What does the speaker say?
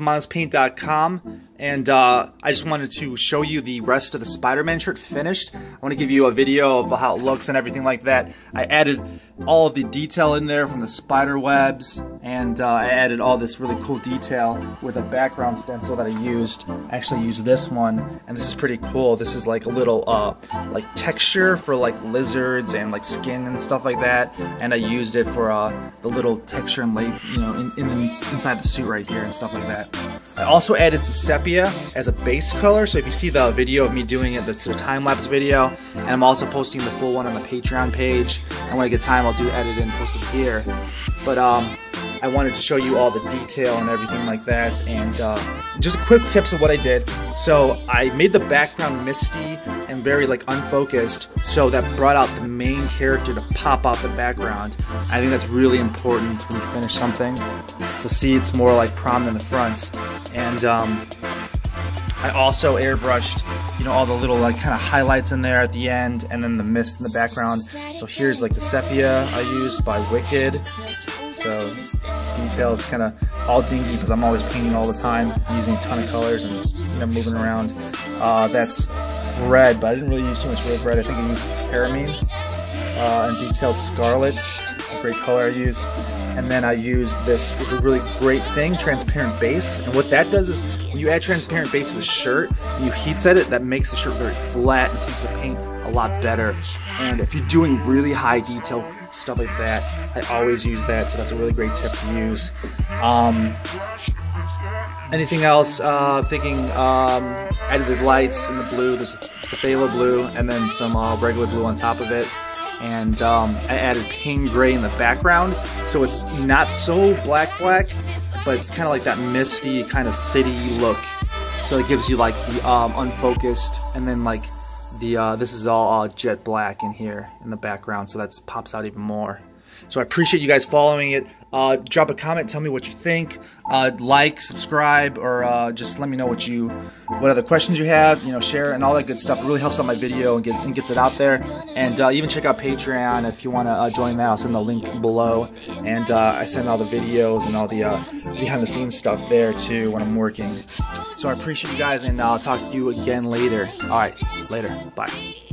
MilesPaint.com and uh, I just wanted to show you the rest of the Spider-Man shirt finished. I want to give you a video of how it looks and everything like that. I added all of the detail in there from the spider webs and uh, I added all this really cool detail with a background stencil that I used. I actually used this one and this is pretty cool. This is like a little uh, like texture for like lizards and like skin and stuff like that and I used it for uh, the little texture and light you know in, in, inside the suit right here and stuff like that. I also added some sepia as a base color, so if you see the video of me doing it, this is a time-lapse video, and I'm also posting the full one on the Patreon page, and when I get time I'll do edit and post it here. But um, I wanted to show you all the detail and everything like that and uh, just quick tips of what I did. So I made the background misty and very like unfocused so that brought out the main character to pop out the background. I think that's really important when you finish something. So see it's more like prominent in the front and um, I also airbrushed, you know, all the little like kind of highlights in there at the end and then the mist in the background. So here's like the sepia I used by Wicked. So detail, it's kind of all dingy because I'm always painting all the time, using a ton of colors and you know, moving around. Uh, that's red, but I didn't really use too much red. I think I used Carmine uh, and detailed scarlet, a great color I used and then I use this is a really great thing, transparent base. And what that does is when you add transparent base to the shirt, and you heat set it, that makes the shirt very flat and takes the paint a lot better. And if you're doing really high detail stuff like that, I always use that. So that's a really great tip to use. Um, anything else? Uh, thinking um, added lights in the blue. There's the phthalo blue, and then some uh, regular blue on top of it and um, I added Payne gray in the background. So it's not so black black but it's kind of like that misty kind of city look. So it gives you like the um, unfocused and then like the uh, this is all uh, jet black in here in the background so that pops out even more so I appreciate you guys following it. Uh, drop a comment, tell me what you think. Uh, like, subscribe, or uh, just let me know what you, what other questions you have. You know, share and all that good stuff. It really helps out my video and, get, and gets it out there. And uh, even check out Patreon if you want to uh, join that. I'll send the link below. And uh, I send all the videos and all the behind the scenes stuff there too when I'm working. So I appreciate you guys, and I'll talk to you again later. All right, later. Bye.